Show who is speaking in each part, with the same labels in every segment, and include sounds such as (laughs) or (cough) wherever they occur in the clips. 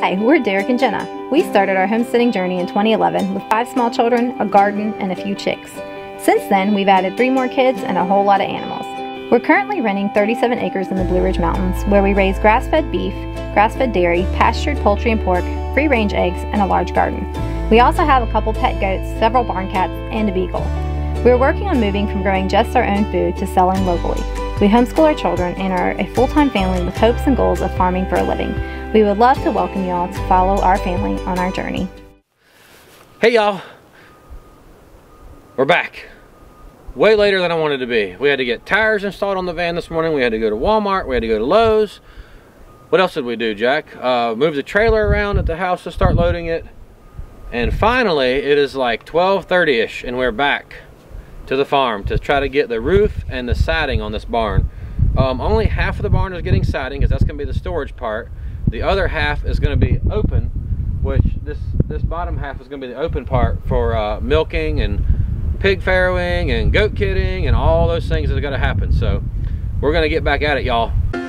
Speaker 1: Hi, we're Derek and Jenna. We started our homesteading journey in 2011 with five small children, a garden, and a few chicks. Since then, we've added three more kids and a whole lot of animals. We're currently renting 37 acres in the Blue Ridge Mountains where we raise grass-fed beef, grass-fed dairy, pastured poultry and pork, free-range eggs, and a large garden. We also have a couple pet goats, several barn cats, and a beagle. We are working on moving from growing just our own food to selling locally. We homeschool our children and are a full-time family with hopes and goals of farming for a living. We would love to welcome you all to follow our family on our journey.
Speaker 2: Hey y'all, we're back. Way later than I wanted to be. We had to get tires installed on the van this morning. We had to go to Walmart. We had to go to Lowe's. What else did we do, Jack? Uh, move the trailer around at the house to start loading it. And finally, it is like 12.30ish and we're back to the farm to try to get the roof and the siding on this barn. Um, only half of the barn is getting siding because that's going to be the storage part. The other half is going to be open, which this, this bottom half is going to be the open part for uh, milking and pig farrowing and goat kidding and all those things that are going to happen. So we're going to get back at it, y'all.
Speaker 1: y'all.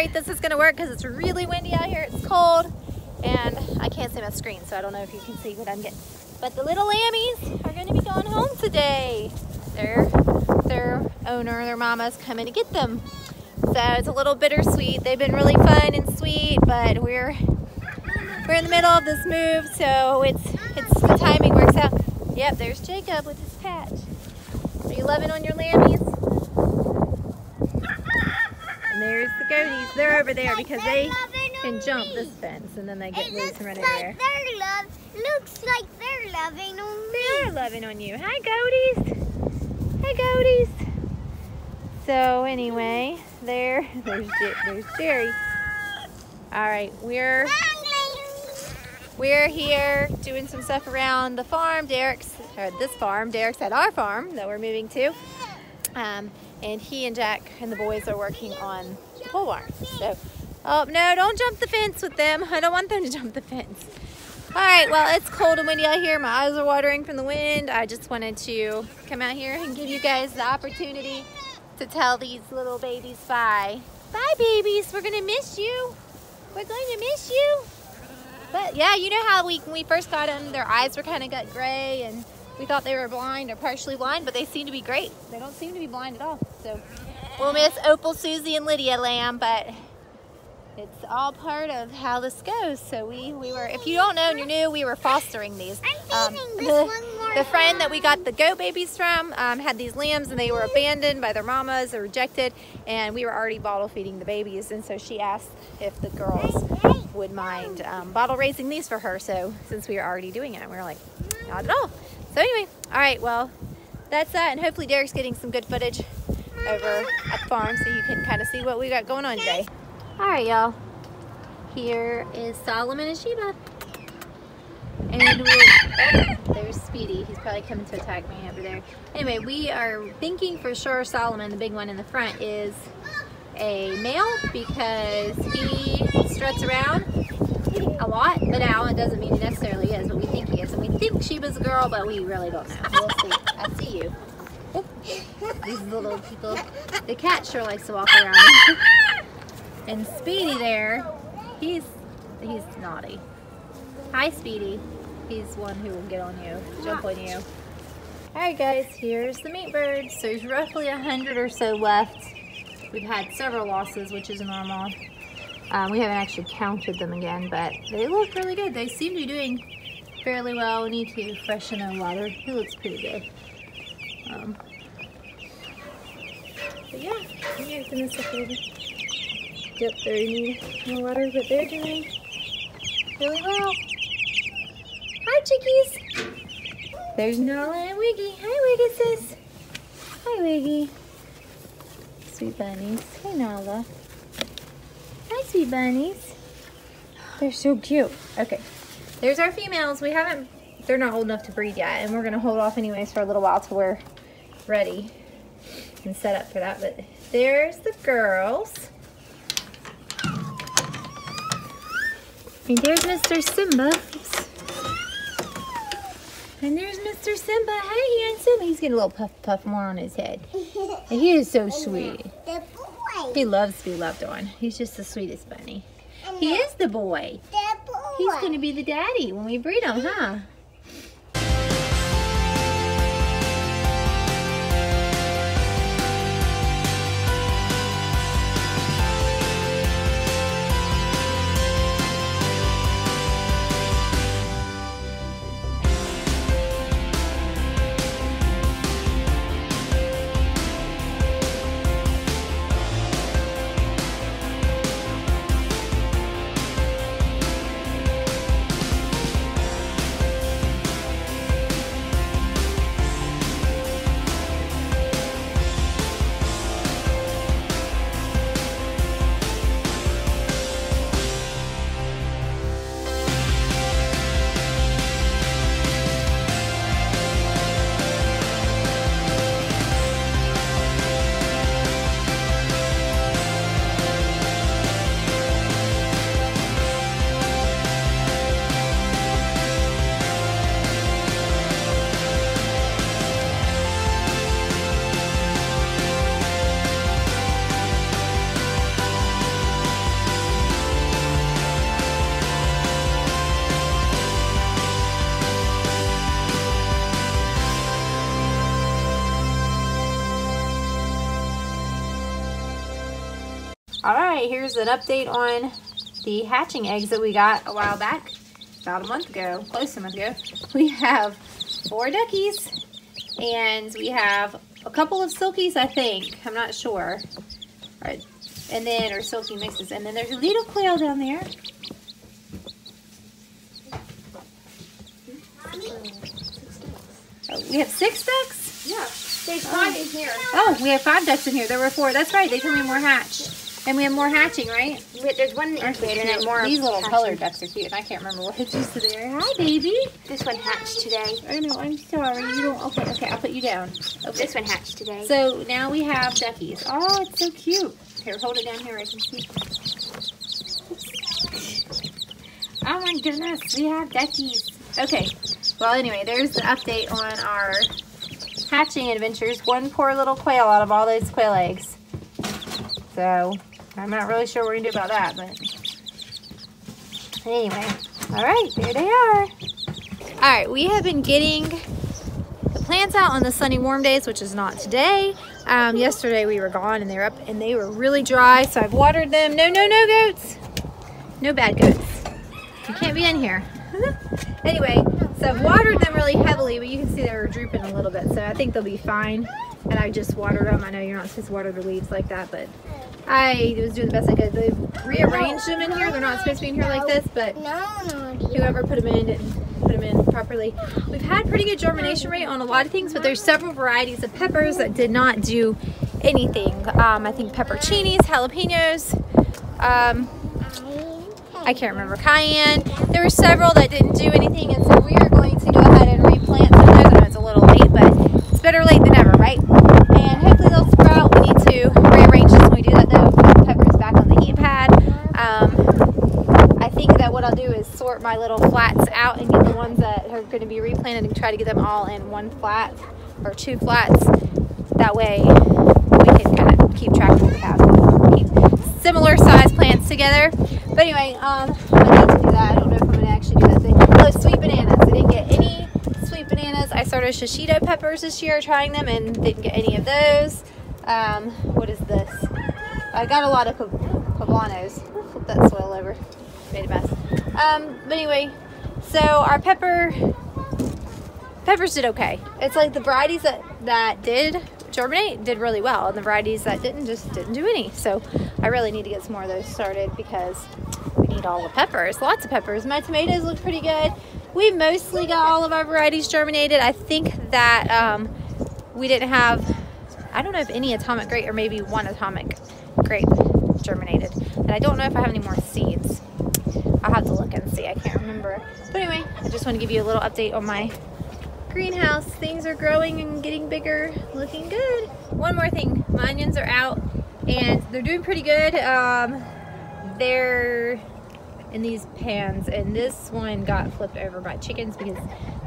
Speaker 1: Great this is gonna work because it's really windy out here. It's cold and I can't see my screen, so I don't know if you can see what I'm getting. But the little lammies are gonna be going home today. Their, their owner, their mama's coming to get them. So it's a little bittersweet. They've been really fun and sweet, but we're we're in the middle of this move, so it's it's the timing works out. Yep, there's Jacob with his patch. Are you loving on your lammies? The goaties. They're over there because they can jump this fence and then they get loose and run
Speaker 3: like
Speaker 1: everywhere.
Speaker 3: Love, looks like they're loving on me.
Speaker 1: They're loving on you. Hi, goaties. Hi, goaties. So anyway, there, (laughs) there's, there's Jerry. All right, we're we're here doing some stuff around the farm. Derek's or this farm. Derek's at our farm that we're moving to. Um, and he and Jack and the boys are working on the pole barn. So, oh no, don't jump the fence with them. I don't want them to (laughs) jump the fence. All right, well, it's cold and windy out here. My eyes are watering from the wind. I just wanted to come out here and give you guys the opportunity to tell these little babies bye. Bye, babies. We're gonna miss you. We're going to miss you. But yeah, you know how we when we first got them, their eyes were kind of got gray, and we thought they were blind or partially blind, but they seem to be great. They don't seem to be blind at all. So we'll miss Opal, Susie, and Lydia Lamb, but it's all part of how this goes. So we we were, if you don't know and you're new, we were fostering these.
Speaker 3: This (laughs)
Speaker 1: the, the friend that we got the goat babies from um, had these lambs and they were abandoned by their mamas or rejected, and we were already bottle feeding the babies. And so she asked if the girls would mind um, bottle raising these for her. So since we were already doing it, we were like, not at all. So anyway, all right, well, that's that. And hopefully Derek's getting some good footage over at the farm so you can kind of see what we got going on today. All right, y'all. Here is Solomon and Sheba. And we're, oh, there's Speedy. He's probably coming to attack me over there. Anyway, we are thinking for sure Solomon, the big one in the front, is a male because he struts around lot, but it doesn't mean he necessarily is, but we think he is. And we think Sheba's a girl, but we really don't know. We'll see. I see you. (laughs) These little people. The cat sure likes to walk around. (laughs) and Speedy there, he's he's naughty. Hi, Speedy. He's one who will get on you, jump on you. All right, guys, here's the meat birds. So there's roughly a hundred or so left we've had several losses, which is normal. Um, we haven't actually counted them again, but they look really good. They seem to be doing fairly well. We need to freshen their water. He looks pretty good. Um, but yeah, I'm gonna open this up, baby. Yep, they need more water, but they're doing really well. Hi, chickies. There's Nala and Wiggy. Hi, Wiggy sis. Hi, Wiggy. Sweet bunnies. Hey, Nala. Hi, bunnies. They're so cute. Okay, there's our females. We haven't, they're not old enough to breed yet, and we're gonna hold off anyways for a little while till we're ready and set up for that. But there's the girls. And there's Mr. Simba. And there's Mr. Simba. Hi, handsome. He's getting a little puff puff more on his head. (laughs) He is so sweet.
Speaker 3: Boy.
Speaker 1: He loves to be loved on. He's just the sweetest bunny. He is the boy.
Speaker 3: The boy.
Speaker 1: He's going to be the daddy when we breed him, huh? Right, here's an update on the hatching eggs that we got a while back, about a month ago, close to a month ago. (laughs) We have four duckies, and we have a couple of silkies, I think. I'm not sure. All right. And then, or silky mixes. And then there's a little quail down there. Oh, we have six ducks?
Speaker 4: Yeah, there's five in here.
Speaker 1: Oh, we have five ducks in here. There were four. That's right. They told me more hatched. And we have more hatching, right?
Speaker 4: Wait, there's one in the incubator and more.
Speaker 1: These little
Speaker 4: hatching.
Speaker 1: colored ducks are cute, and I can't remember what it is today. Hi, baby.
Speaker 4: This one hatched today.
Speaker 1: I know. I'm sorry. You don't. Okay, okay. I'll put you down. Okay.
Speaker 4: This one hatched today.
Speaker 1: So now we have duckies. Oh, it's so cute. Here, hold it down here. I can see. Oh my goodness, we have duckies. Okay. Well, anyway, there's the update on our hatching adventures. One poor little quail out of all those quail eggs. So I'm not really sure what we're gonna do about that, but anyway. All right, there they are. All right, we have been getting the plants out on the sunny warm days, which is not today. Um, yesterday we were gone and they were up and they were really dry, so I've watered them. No, no, no goats. No bad goats. You can't be in here. (laughs) anyway, so I've watered them really heavily, but you can see they were drooping a little bit, so I think they'll be fine. And I just watered them. I know you're not supposed to water the leaves like that, but I was doing the best I could. They rearranged them in here. They're not supposed to be in here like this, but
Speaker 3: No, no.
Speaker 1: whoever put them in didn't put them in properly. We've had pretty good germination rate on a lot of things, but there's several varieties of peppers that did not do anything. Um, I think pepperoncinis, jalapenos, um, I can't remember, cayenne. There were several that didn't do anything, and so we are going to go ahead and replant some of those. I know it's a little late, but it's better late than never, right? And hopefully they'll sprout. We need to rearrange this when we do that, though. Put the peppers back on the heat pad. Um, I think that what I'll do is my little flats out and get the ones that are going to be replanted and try to get them all in one flat or two flats. That way we can kind of keep track of what we have. Keep similar size plants together. But anyway, um, I need to do that. I don't know if I'm going to actually do that thing. Oh, sweet bananas. I didn't get any sweet bananas. I started shishito peppers this year, trying them, and didn't get any of those. Um, what is this? I got a lot of poblanos. Flip that soil over. Made a mess. Um, but anyway, so our pepper peppers did okay. It's like the varieties that that did germinate did really well, and the varieties that didn't just didn't do any. So I really need to get some more of those started because we need all the peppers, lots of peppers. My tomatoes look pretty good. We mostly got all of our varieties germinated. I think that um, we didn't have, I don't know if any atomic grape or maybe one atomic grape germinated. And I don't know if I have any more seeds. I'll have to look and see. I can't remember. But anyway, I just want to give you a little update on my greenhouse. Things are growing and getting bigger, looking good. One more thing, my onions are out and they're doing pretty good. Um, they're in these pans and this one got flipped over by chickens because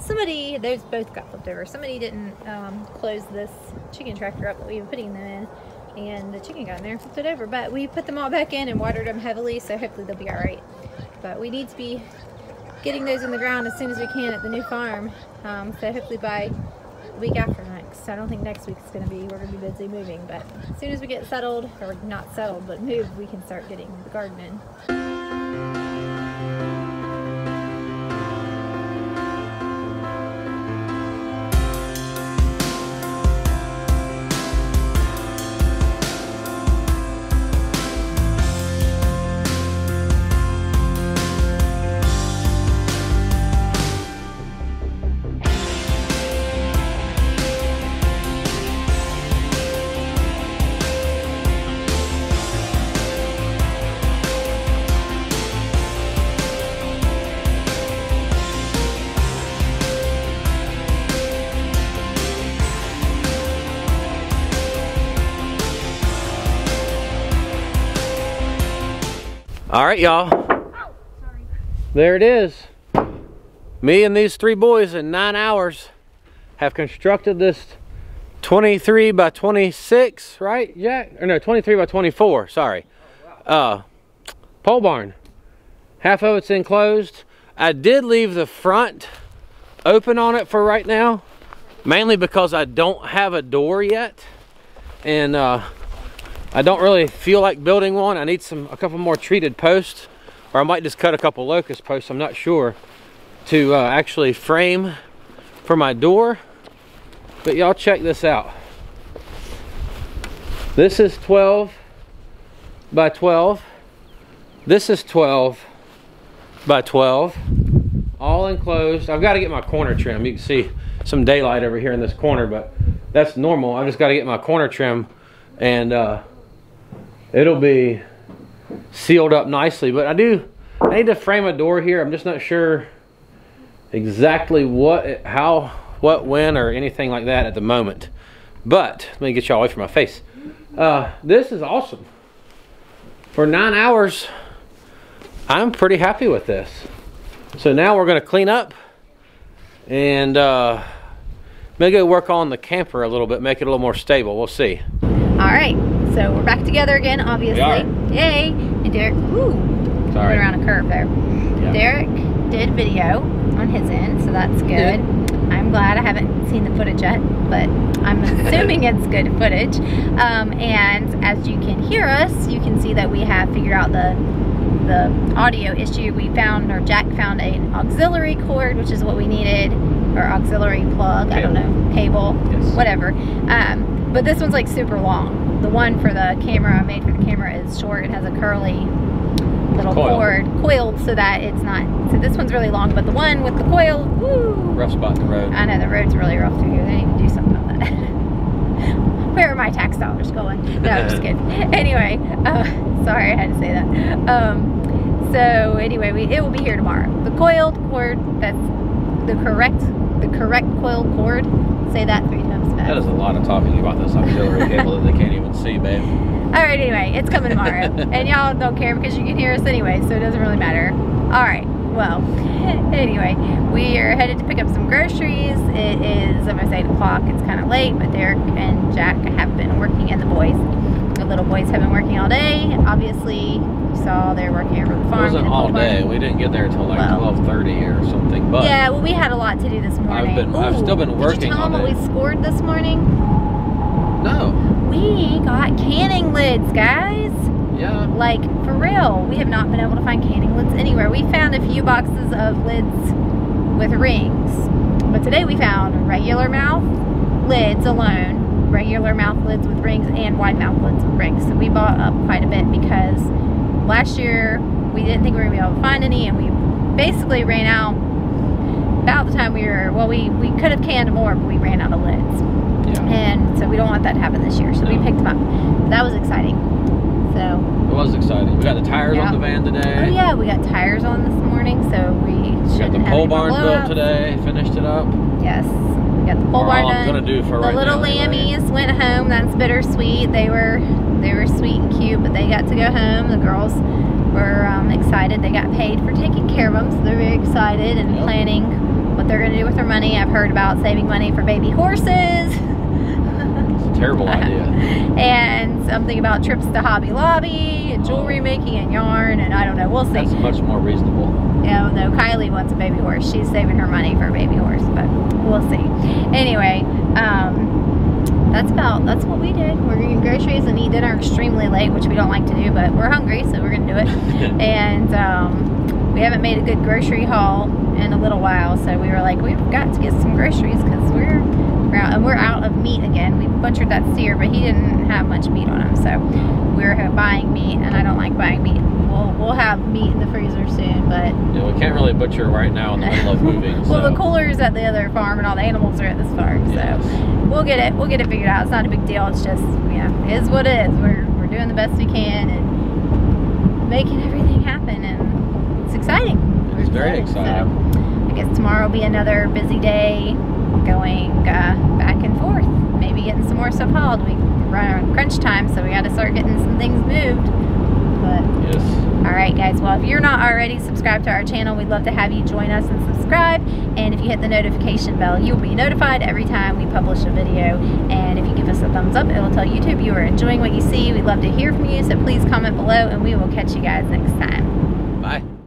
Speaker 1: somebody, those both got flipped over. Somebody didn't um, close this chicken tractor up that we were putting them in and the chicken got in there and flipped it over. But we put them all back in and watered them heavily so hopefully they'll be all right. But we need to be getting those in the ground as soon as we can at the new farm. Um, so hopefully by week after next. I don't think next week's going to be, we're going to be busy moving, but as soon as we get settled, or not settled, but moved, we can start getting the garden in.
Speaker 2: All right, y'all. There it is. Me and these three boys in nine hours have constructed this 23 by 26, right, Jack? Or no, 23 by 24, sorry. Uh, pole barn. Half of it's enclosed. I did leave the front open on it for right now, mainly because I don't have a door yet. And uh, I don't really feel like building one. I need some a couple more treated posts, or I might just cut a couple locust posts. I'm not sure to uh, actually frame for my door. But y'all check this out. This is 12 by 12. This is 12 by 12. All enclosed. I've got to get my corner trim. You can see some daylight over here in this corner, but that's normal. I've just got to get my corner trim and uh, it'll be sealed up nicely. But I do, I need to frame a door here. I'm just not sure exactly what, how, what, when, or anything like that at the moment. But let me get y'all away from my face. Uh, this is awesome. For nine hours, I'm pretty happy with this. So now we're gonna clean up and uh, maybe go work on the camper a little bit, make it a little more stable. We'll see.
Speaker 1: All right, so we're back together again, obviously.
Speaker 2: are.
Speaker 1: Yay! And Derek, ooh,
Speaker 2: Sorry.
Speaker 1: went around a curve there.
Speaker 2: Yeah.
Speaker 1: Derek did video on his end, so that's good. I'm glad I haven't seen the footage yet, but I'm (laughs) assuming it's good footage. Um, and as you can hear us, you can see that we have figured out the the audio issue. We found, or Jack found an auxiliary cord, which is what we needed, or auxiliary plug, I don't know, cable,
Speaker 2: Yes.
Speaker 1: whatever. Um, but this one's like super long. The one for the camera, made for the camera, is short. It has a curly little
Speaker 2: Coil.
Speaker 1: cord coiled so that it's not. So this one's really long, but the one with the coil, woo!
Speaker 2: Rough spot in the road.
Speaker 1: I know the road's really rough through here. They need to do something about that. (laughs) Where are my tax dollars going? No, I'm just (laughs) kidding. Anyway, uh, sorry I had to say that. Um, so anyway, we, it will be here tomorrow. The coiled cord, that's the correct, the correct coiled cord. Say that three times fast.
Speaker 2: That is a lot of talking about this auxiliary cable that they can't even see, babe.
Speaker 1: All right, anyway, it's coming tomorrow. (laughs) and y'all don't care because you can hear us anyway, so it doesn't really matter. All right, well, (laughs) anyway, we are headed to pick up some groceries. It is almost 8 o'clock. It's kind of late, but Derek and Jack have been working, and the boys, little boys have been working all day. Obviously, you saw they're working over the farm. It wasn't
Speaker 2: all day. We didn't get there until like
Speaker 1: Well.
Speaker 2: 12:30 or something. But
Speaker 1: yeah, well, we had a lot to do this morning.
Speaker 2: I've been- I've still been working.
Speaker 1: Did you tell them what we scored this morning?
Speaker 2: no,
Speaker 1: We got canning lids, guys.
Speaker 2: Yeah.
Speaker 1: Like, for real, we have not been able to find canning lids anywhere. We found a few boxes of lids with rings, but today we found regular mouth lids alone, regular mouth lids with rings, and wide mouth lids with rings. So we bought up quite a bit because last year we didn't think we were going to be able to find any, and we basically ran out about the time we were, well, we, we could have canned more, but we ran out of lids.
Speaker 2: Yeah.
Speaker 1: And so we don't want that to happen this year. So we picked them up. That was exciting. So
Speaker 2: It was exciting. We got the tires
Speaker 1: Yeah.
Speaker 2: on the van today.
Speaker 1: Oh yeah, we got tires on this morning, so we
Speaker 2: We got the pole barn built today. Finished it up.
Speaker 1: Yes, got the pole
Speaker 2: Or
Speaker 1: barn
Speaker 2: all I'm
Speaker 1: done.
Speaker 2: gonna do for
Speaker 1: the
Speaker 2: right
Speaker 1: little
Speaker 2: anyway.
Speaker 1: went home. That's bittersweet. They were they were sweet and cute, but they got to go home. The girls were um, excited. They got paid for taking care of them, so they're very excited and
Speaker 2: Yep.
Speaker 1: planning what they're going to do with their money. I've heard about saving money for baby horses.
Speaker 2: It's a terrible (laughs) idea.
Speaker 1: and something about trips to Hobby Lobby and jewelry making and yarn and I don't know. We'll see.
Speaker 2: That's much more reasonable.
Speaker 1: Yeah, no, Kylie wants a baby horse. She's saving her money for a baby horse, but we'll see. Anyway, um, that's about that's what we did. We're getting groceries and eat dinner extremely late, which we don't like to do, but we're hungry, so we're gonna do it. (laughs) and um, we haven't made a good grocery haul in a little while, so we were like, we've got to get some groceries because we're and we're out of meat again. We butchered that steer, but he didn't have much meat on him, so we're buying meat, and I don't like buying meat. We'll we'll have meat in the freezer soon, but
Speaker 2: Yeah, we can't really butcher right now in the middle of (laughs) moving.
Speaker 1: well, the cooler is at the other farm, and all the animals are at this farm, so we'll get it. We'll get it figured out. It's not a big deal. It's just yeah, it is what it is. We're we're doing the best we can and making everything happen, and it's exciting.
Speaker 2: It's very
Speaker 1: excited. So I guess tomorrow will be another busy day, going uh, back and forth. Maybe getting some more stuff hauled. We run on crunch time, so we got to start getting some things moved. But
Speaker 2: Yes.
Speaker 1: all right, guys. Well, if you're not already subscribed to our channel, we'd love to have you join us and subscribe. And if you hit the notification bell, you'll be notified every time we publish a video. And if you give us a thumbs up, it'll tell YouTube you are enjoying what you see. We'd love to hear from you, so please comment below, and we will catch you guys next time.
Speaker 2: Bye.